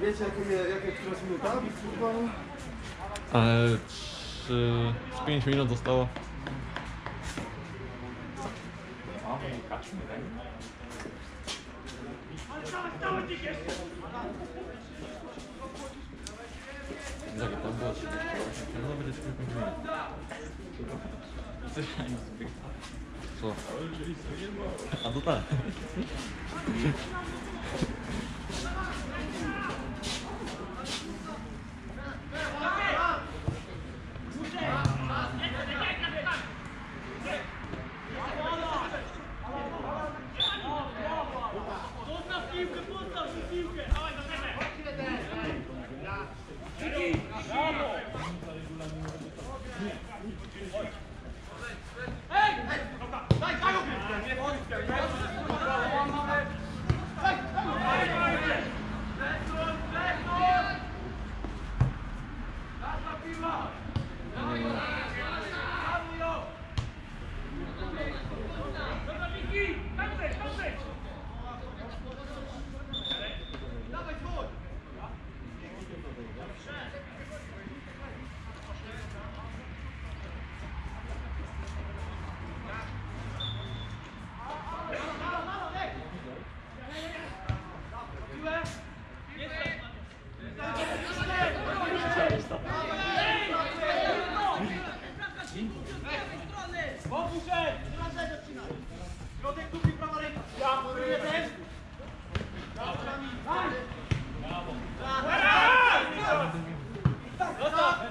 Wiecie jakie, jakie któraś minuta? Ale trzy, z 5 minut zostało. Да, как он был. Тяжело будет сколько Что? А тут а.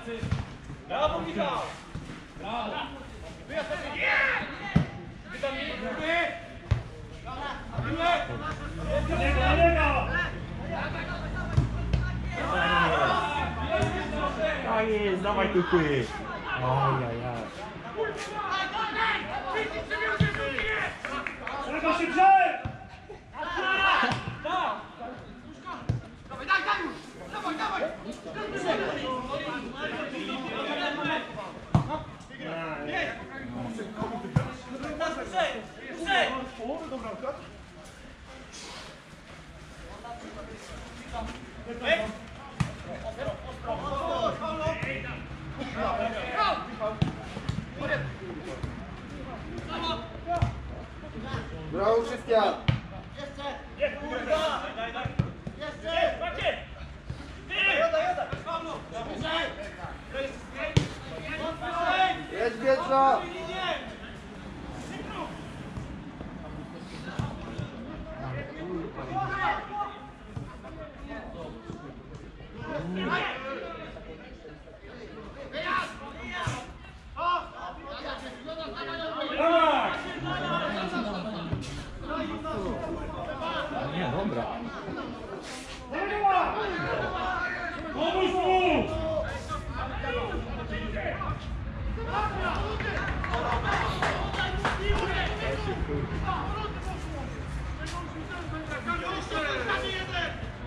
Jakie tam było? No będzie 5 minut. Co? A to tak. Jest, dawaj tu ty. Ajajaj. Czego się wziąłem?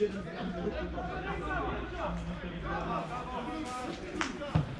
Thank you.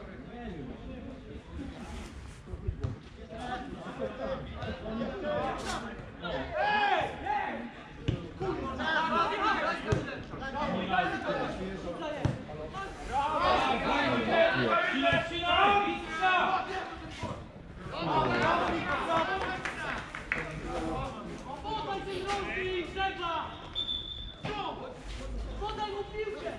nogi, Grzegorz! Podaj mu piłkę!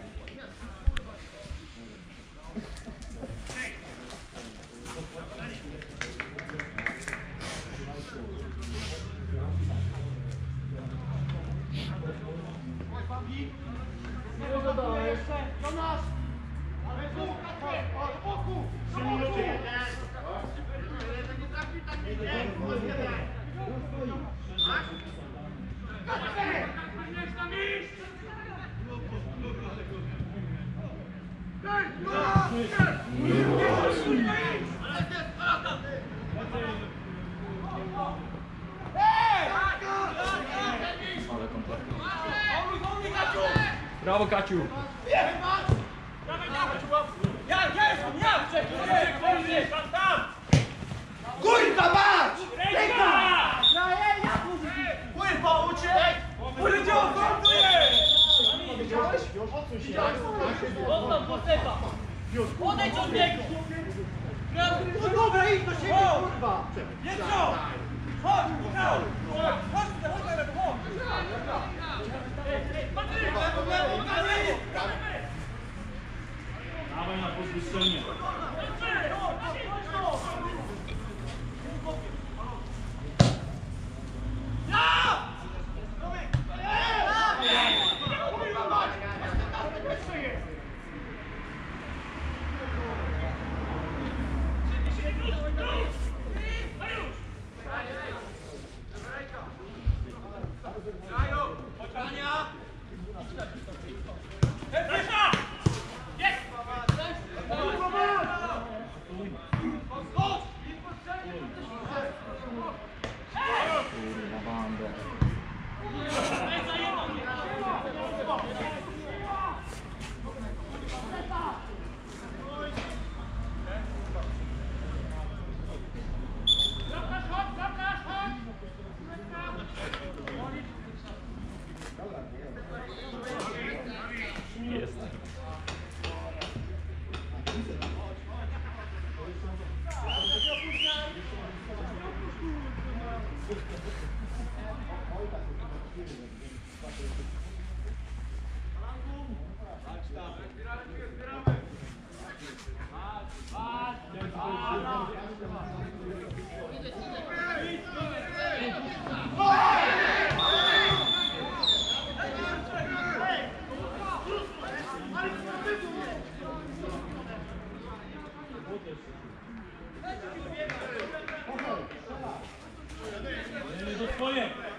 Do nas! Brawo Kaciu. Ja, ja jestem, ja! Tam, tam! Kurwa mać! Ja, ja, ja! Pływa, uciek! Powiedział, Zostaw postepa! Odejdź od niego! Yes, sir, yes, sir. Do swoje.